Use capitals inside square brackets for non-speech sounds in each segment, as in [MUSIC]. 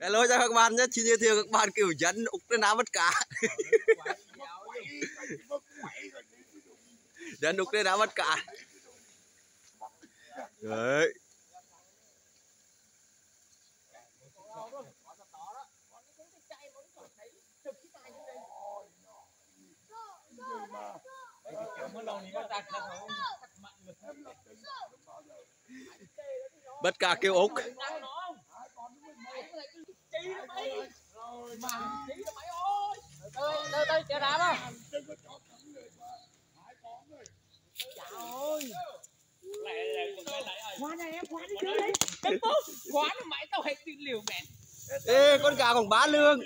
Hello chào các bạn nhé, xin giới thiệu các bạn kiểu dân Ukraine bắt cá. dân Ukraine mất cá. [LAUGHS] Đấy. Bất cả kêu Úc. Đây đây chè đá mà Khoan này em khoan đi chưa lên. em tốt quán mãi tao hay tin liều mẹ Ê, con gà còn bá lương.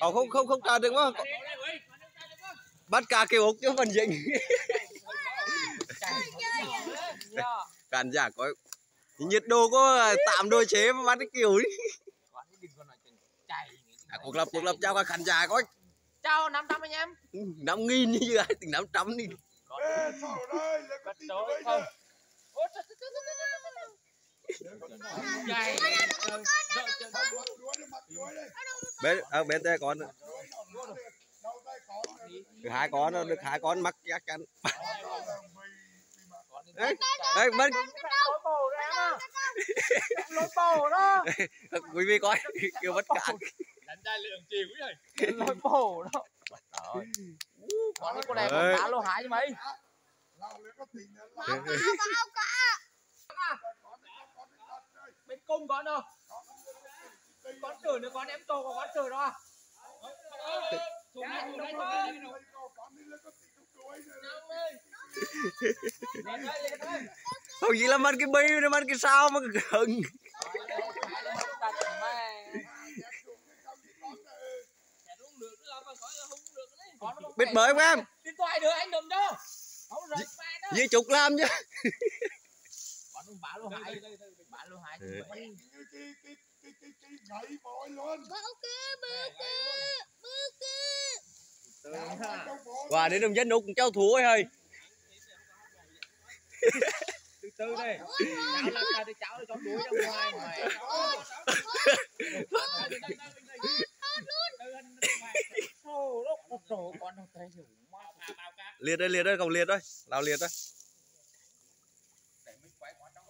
Họ không không không trả được quá, Bắt cá kêu Úc chứ phần dính. Cản giả có nhiệt độ có tạm đôi chế mà bắt cái kiểu đi. À, cuộc lập cuộc lập chào các khán giả coi. Chào 500 anh em. Năm nghìn như ai từng năm trăm đi. Bắt tối không? Bên à, bên đây con được hai con được hai con mắc chắc chắn. Đấy đấy bên lối bồ đó. Đó quý vị coi kêu bắt cả đánh ra lượng chiều rồi lối bồ đó. Còn cái con này còn đá lô hái chứ mấy. Bên cung con đâu. Con trời nữa con em tô còn con trời đó. À? Xuống đây, xuống đây, xuống đây. Lên đây, lên đây không chỉ là ăn cái bi nó ăn cái sao mà gần? Bịt bơi không em điện thoại được anh đừng cho không chục làm chứ. Còn đến đồng dân úc cháu thú ơi từ đây. cháu làm ra thì cháu cho đuổi ra ngoài. quá. liệt đây liệt đây không liệt đây. Lao liệt đây.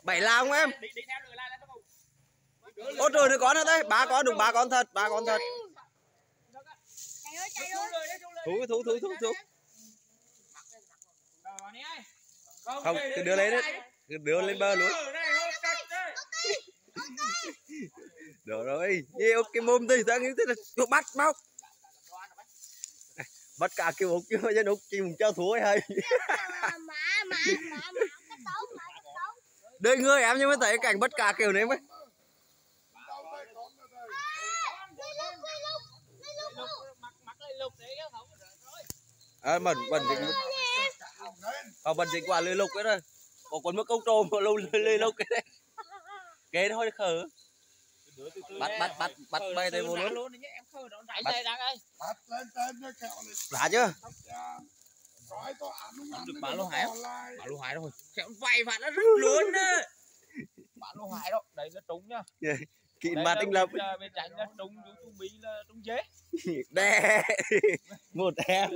Bảy lao không em? Ôi trời đứa con nữa đây ba con đúng ba con thật ba con thật. Thú thú thú thú thú. Không cứ đưa lên đấy cứ đưa lên bờ luôn được rồi nhiều cái mồm thì ta nghĩ thế là tôi bắt mau bắt cả kêu úc chứ dân úc chìm cho ấy hay cái cái đời người em nhưng mà thấy cảnh bắt cả kiểu này mới cái rồi. à bẩn bẩn dịch không bẩn dịch quả lưới lục cái đó có con mất câu trôm mà lâu lưới lục cái đấy. Cái thôi khờ. Bắt bắt bắt bắt bay đây vô luôn ơi. lạ chưa? Được bà lô hải? Bà lô hải rồi. Khéo vay vạn nó rất lớn đấy. Bà lô hải đó, đấy nó trúng nhá. kỵ Đây mặt là anh lập bên, tránh là trúng chú chú bí là trúng dế. [LAUGHS] đè một em.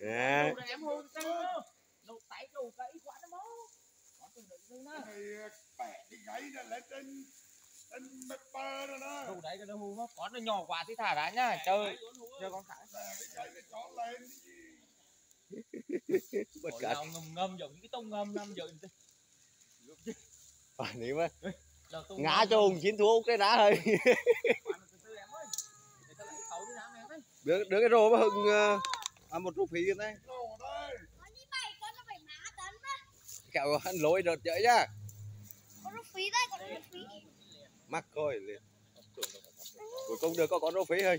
Này em hôn sao đó. Đồ tay đồ cái quá nó mó. Có từ đựng thương đó. Đồ đấy cái nó hù nó có nó nhỏ quá thì thả ra nhá. Chơi. Chơi con thả. Ôi, cả nào ngâm ngâm giống cái tông ngâm năm giờ. À, nếu mà. Ngã cho hùng chiến thú [LAUGHS] cái đá hơi ơi. đưa đưa cái rô mà hưng ờ, à, một rút phí đây. Con đi bảy con nó phải má tấn á. kẹo ăn lối đợt chơi nhá. Con phí đây, con rút phí. mắc thôi liền cuối cùng được có con rô phí hơi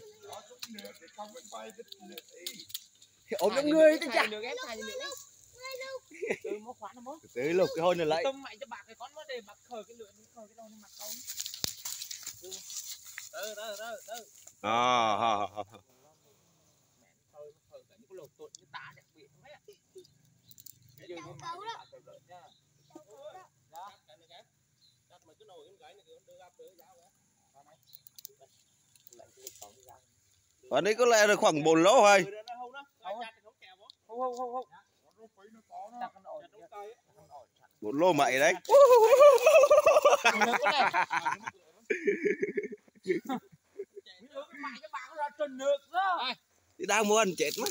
ốm trong người thế chả. Ừ, tới lục cái hôn này lại Tông mạnh cho bạc cái con nó để bạc khởi cái lưỡi khởi cái đầu nó mặc. Ừ. Từ từ từ từ. à. Mẹ nó khởi nó khởi cả những cái lột tuột như tá đẹp bị mấy ạ. Đó, ở đây có lẽ là khoảng bốn lỗ thôi. Không. không không không. Đặt con ổi. bốn lô mày đấy. Thì đang muốn ăn chết mất.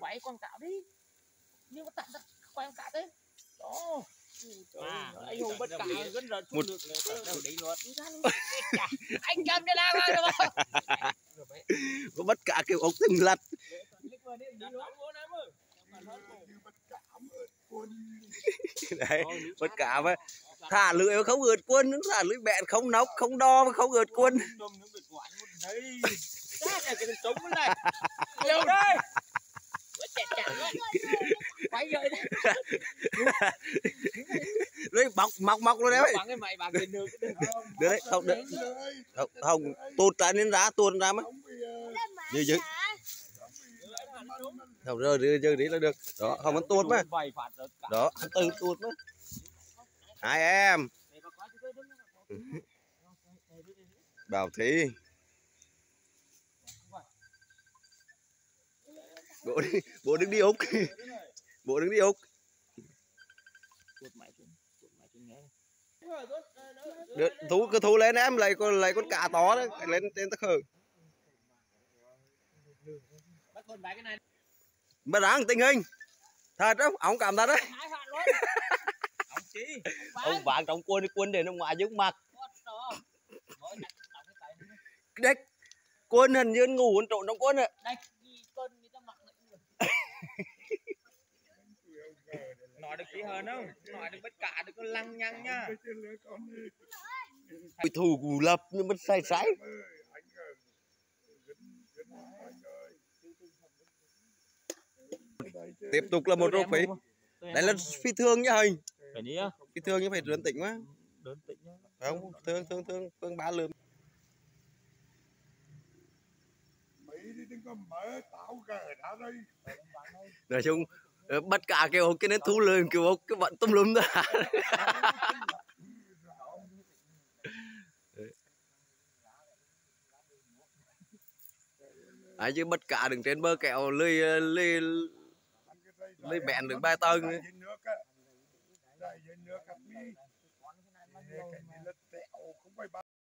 Quậy con cạo đi. Nhưng mà tặng quay con cạo đấy. Đó. À, anh hùng bất cả gần rồi Một- được đâu đi luôn. [LAUGHS] Anh cầm cho nào có bất cả kiểu ốc từng lặt đấy bất cả với thả lưỡi mà không ướt quân thả lưỡi bẹn không nóc không đo mà không ướt quân Ra này cái thằng trống cái này. Đâu đây? Quá chẹt chặt quá. Quay [LAUGHS] đấy. đấy bọc mọc mọc luôn đấy. Cái mày bằng được đấy không được không, không tuột ra nên ra tuột ra mất. Dư, dư. không rồi đưa đưa đi là được. Đó không ăn tuột mà đó từ tuột mà hai em. [LAUGHS] Bảo thi bộ đi bộ đứng đi úc. [LAUGHS] Bộ đứng đi úc Tuột mày xuống. Tuột mày xuống nghe. được thu cứ thu lên em lấy con lấy con cá to đấy lên trên tắc khờ Bắt con cái này. mà đáng tình hình thật đó ông cảm thật đấy. [LAUGHS] Ông chi? ông vàng trong quân quân để nó ngoài trước mặt đấy quân hình như ngủ trộn trong quân ạ Đây, gì con người ta mặc lại người. Nói được tí hơn không? Nói được bất cả được con lăng nhăng nha. bị thủ cù lập nhưng mà sai sai tiếp tục là một rô phí. đây là phi thương nhá hình. Phi thương như phải đơn tỉnh quá. Đơn tĩnh nhá. không thương thương thương. Thương ba lượm. Nói chung bắt bất cả kiểu cái nên thú lượm kiểu cái bọn tung lum ra [LAUGHS] ai chứ bất cả đừng trên bơ kẹo lưới ờ, lưới lưới bẹn được ba tầng.